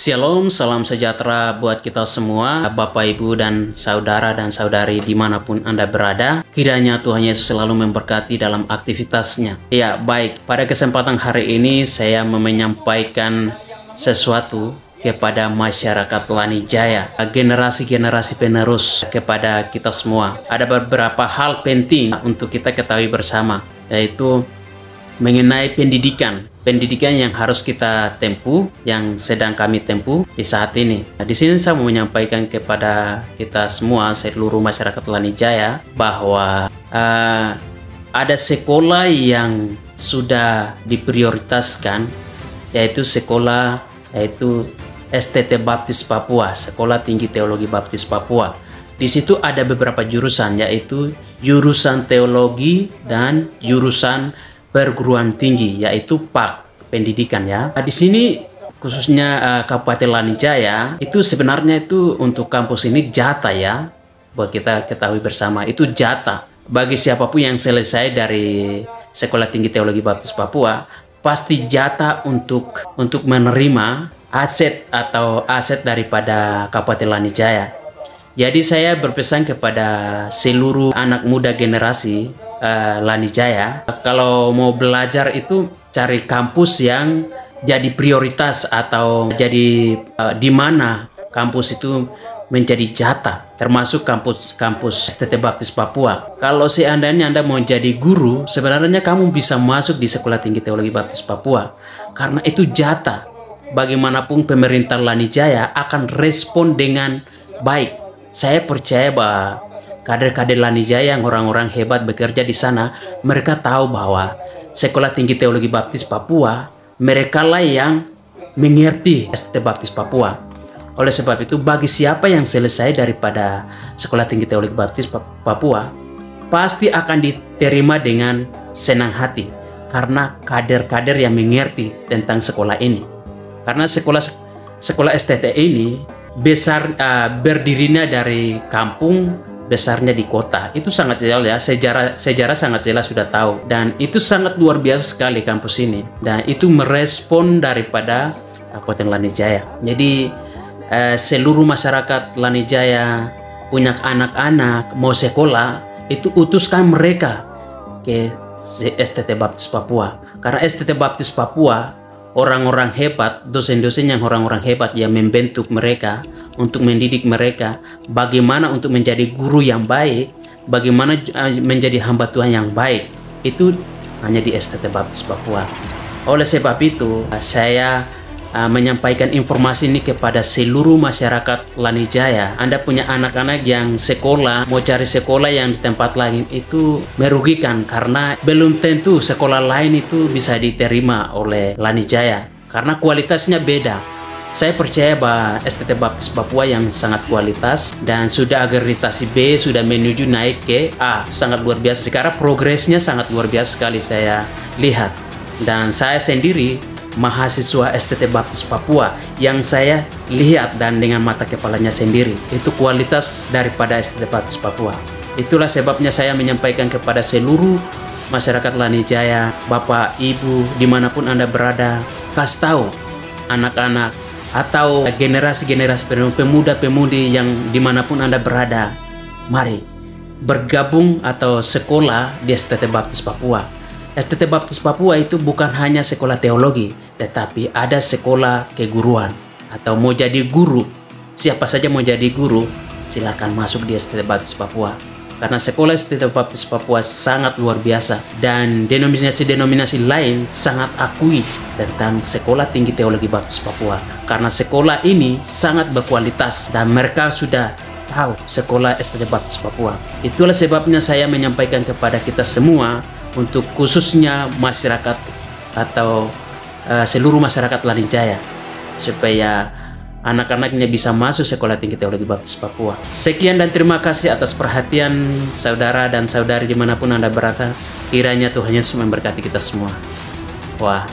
Shalom, salam sejahtera buat kita semua, Bapak, Ibu, dan saudara dan saudari di mana pun Anda berada. Kiranya Tuhan Yesus selalu memberkati dalam aktivitasnya. Ya, baik. Pada kesempatan hari ini saya menyampaikan sesuatu kepada masyarakat Lani Jaya, generasi-generasi penerus kepada kita semua. Ada beberapa hal penting untuk kita ketahui bersama, yaitu mengenai pendidikan. Pendidikan yang harus kita tempuh, yang sedang kami tempuh di saat ini. Nah, di sini saya mau menyampaikan kepada kita semua, seluruh masyarakat Lanijaya, bahwa uh, ada sekolah yang sudah diprioritaskan, yaitu sekolah yaitu STT Baptis Papua, Sekolah Tinggi Teologi Baptis Papua. Di situ ada beberapa jurusan, yaitu jurusan teologi dan jurusan perguruan tinggi yaitu PAK pendidikan ya. Nah, di sini khususnya uh, Kabupaten Lanijaya itu sebenarnya itu untuk kampus ini jatah ya. Buat kita ketahui bersama itu jatah bagi siapa pun yang selesai dari Sekolah Tinggi Teologi Baptis Papua pasti jatah untuk untuk menerima aset atau aset daripada Kabupaten Lanijaya. Jadi saya berpesan kepada seluruh anak muda generasi uh, Lanijaya, kalau mau belajar itu cari kampus yang jadi prioritas atau jadi uh, di mana kampus itu menjadi jatah termasuk kampus kampus STT Baptis Papua. Kalau seandainya Anda mau jadi guru, sebenarnya kamu bisa masuk di Sekolah Tinggi Teologi Baptis Papua karena itu jatah. Bagaimanapun pemerintah Lanijaya akan respon dengan baik. Saya percaya bahwa kader-kader Lanijaya yang orang-orang hebat bekerja di sana, mereka tahu bahwa Sekolah Tinggi Teologi Baptis Papua, mereka lah yang mengerti ST Baptis Papua. Oleh sebab itu, bagi siapa yang selesai daripada Sekolah Tinggi Teologi Baptis Papua, pasti akan diterima dengan senang hati karena kader-kader yang mengerti tentang sekolah ini. Karena sekolah sekolah STT ini besar uh, berdirinya dari kampung besarnya di kota. Itu sangat jelas ya. Sejarah sejarah sangat jelas sudah tahu. Dan itu sangat luar biasa sekali kampus ini. Dan itu merespon daripada Kabupaten Lanijaya. Jadi eh, seluruh masyarakat Lanijaya punya anak-anak mau sekolah itu utuskan mereka ke STT Baptis Papua. Karena STT Baptis Papua orang-orang hebat, dosen-dosen yang orang-orang hebat yang membentuk mereka untuk mendidik mereka bagaimana untuk menjadi guru yang baik, bagaimana eh, menjadi hamba Tuhan yang baik. Itu hanya di STT Baptis Papua. Oleh sebab itu, saya uh, menyampaikan informasi ini kepada seluruh masyarakat Lanijaya. Anda punya anak-anak yang sekolah, mau cari sekolah yang di tempat lain itu merugikan karena belum tentu sekolah lain itu bisa diterima oleh Lanijaya karena kualitasnya beda. Saya percaya bahwa STT Baptis Papua yang sangat kualitas dan sudah agreditasi B sudah menuju naik ke A sangat luar biasa. Sekarang progresnya sangat luar biasa sekali saya lihat dan saya sendiri mahasiswa STT Baptis Papua yang saya lihat dan dengan mata kepalanya sendiri itu kualitas daripada STT Baptis Papua. Itulah sebabnya saya menyampaikan kepada seluruh masyarakat Lanijaya, Bapak, Ibu, di mana pun Anda berada, kasih tahu anak-anak atau generasi-generasi pemuda-pemudi yang di mana pun Anda berada, mari bergabung atau sekolah di STT Baptis Papua. STT Baptis Papua itu bukan hanya sekolah teologi, tetapi ada sekolah keguruan atau mau jadi guru. Siapa saja mau jadi guru, silakan masuk di STT Baptis Papua karena sekolah STT Baptis Papua sangat luar biasa dan denominasi-denominasi lain sangat akui tentang Sekolah Tinggi Teologi Baptis Papua karena sekolah ini sangat berkualitas dan mereka sudah tahu sekolah STT Baptis Papua. Itulah sebabnya saya menyampaikan kepada kita semua untuk khususnya masyarakat atau uh, seluruh masyarakat Lanijaya supaya anak-anaknya bisa masuk Sekolah Tinggi Teologi Baptis Papua. Sekian dan terima kasih atas perhatian saudara dan saudari di mana pun Anda berada. Kiranya Tuhan Yesus memberkati kita semua. Wah,